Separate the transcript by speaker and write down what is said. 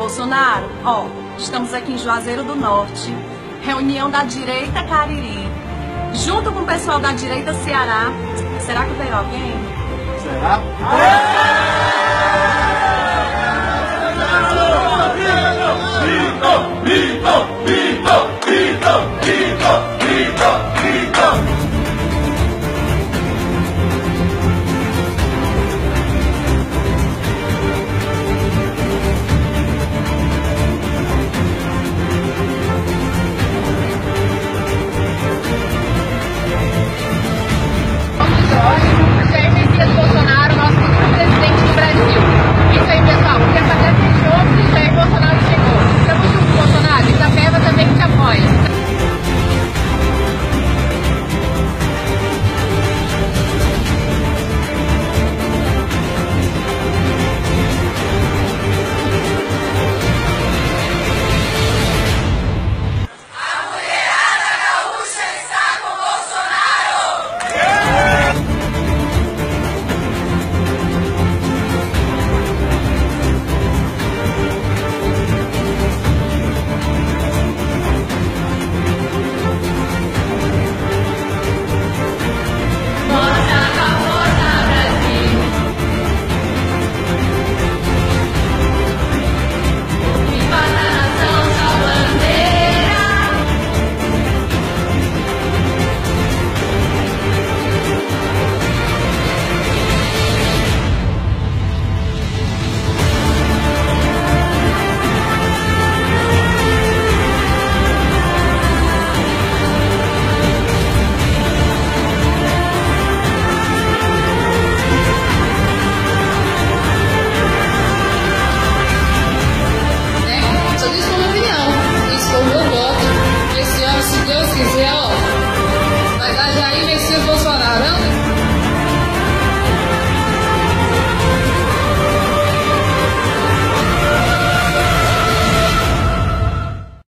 Speaker 1: Bolsonaro, ó, estamos aqui em Juazeiro do Norte, reunião da direita Cariri, junto com o pessoal da direita Ceará. Será que veio alguém?
Speaker 2: Será? Ah!